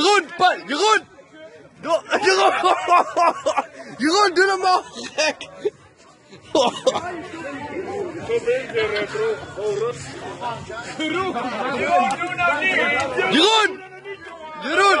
Jeroen, pa, Jeroen! Do- Jeroen! Jeroen, doe normaal gek! Jeroen! Jeroen! Jeroen!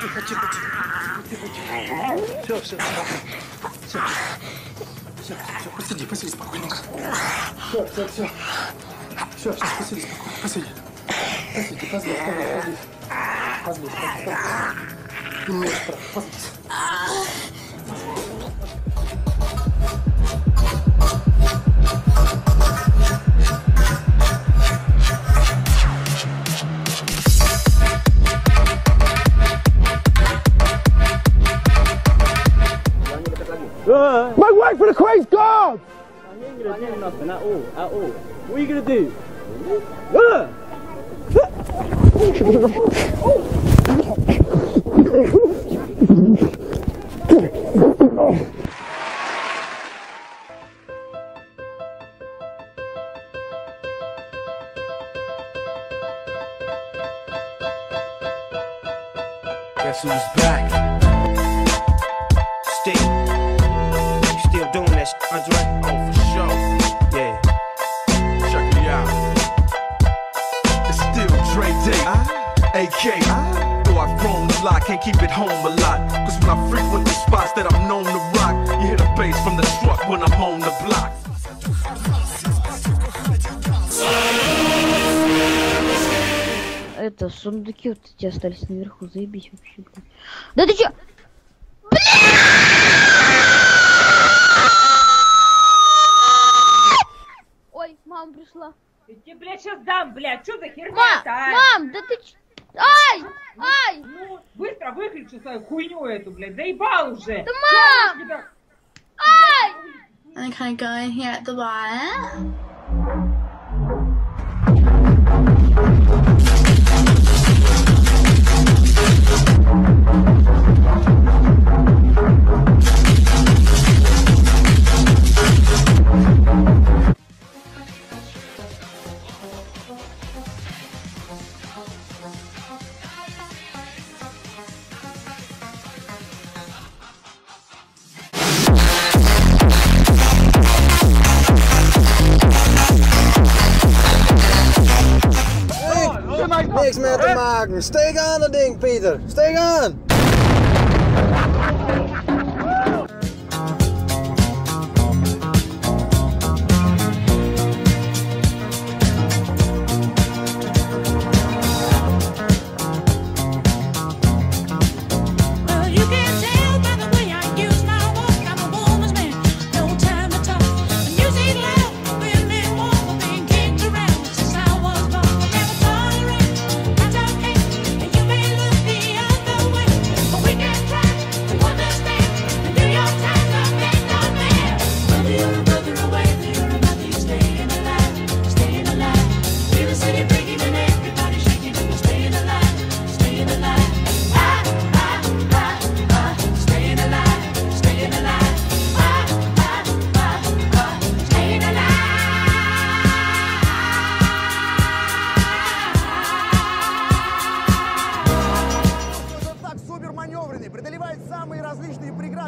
Тихо, тихо, тихо, тихо. Все, все, все. Все, все, все. Посиди, посиди спокойненько. Все, все, все. Все, все, посиди спокойно, посиди. Посиди, позволь, позволь, позволь. Позволь, позволь. My fuente. Make way for the Queen's Guard! I ain't gonna do nothing at all, at all. What are you gonna do? Guess who's back? Still, you still doing that, shit, Andre? Oh, for sure. Yeah. Check me out. It's still Dre Day, ah. AK. Ah. Though I've grown a lot, can't keep it home a lot. When I'm on the block. Это, сундуки вот эти остались наверху, заебись вообще, блин. Да ты чё? Ой, мама пришла. Я тебе, блядь, сейчас дам, блядь, что за Мам, херня-то, а? мам, да ты ч... Ай! Ай! Ну, быстро выключи свою хуйню эту, блядь, заебал уже. Да мам! And kind of go in here at the bottom. Niks meer te maken. Steek aan dat ding, Pieter. Steek aan.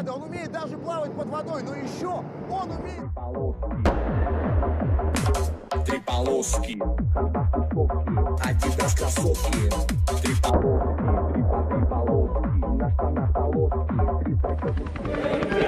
Надо. Он умеет даже плавать под водой. Но еще он умеет... Три полоски. Адидас кроссовки. Три полоски. Три по три полоски. На штанах полоски. Три зачетки.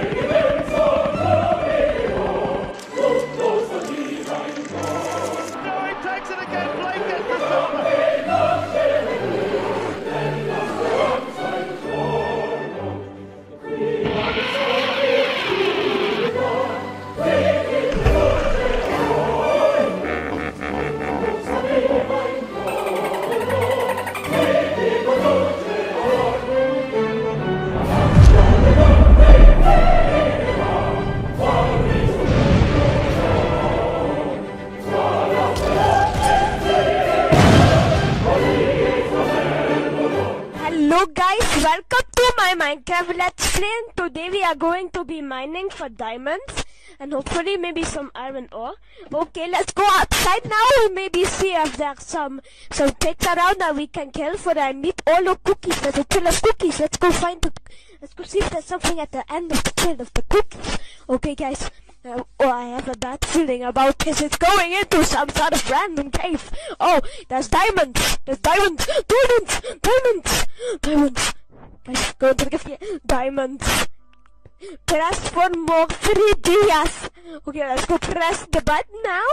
Minecraft Let's Play today we are going to be mining for diamonds and hopefully maybe some iron ore. Okay, let's go outside now and maybe see if there's some some pigs around that we can kill for I need all the cookies. There's a trail of cookies. Let's go find the let's go see if there's something at the end of the trail of the cookies. Okay guys. Uh, oh, I have a bad feeling about this. It's going into some sort of random cave. Oh, there's diamonds. There's diamonds. Diamonds. Diamonds. Diamonds. con porque diamonds. Press for more three dias. Okay, let's go press the button now.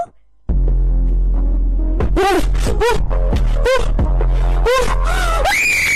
Oh, oh, oh,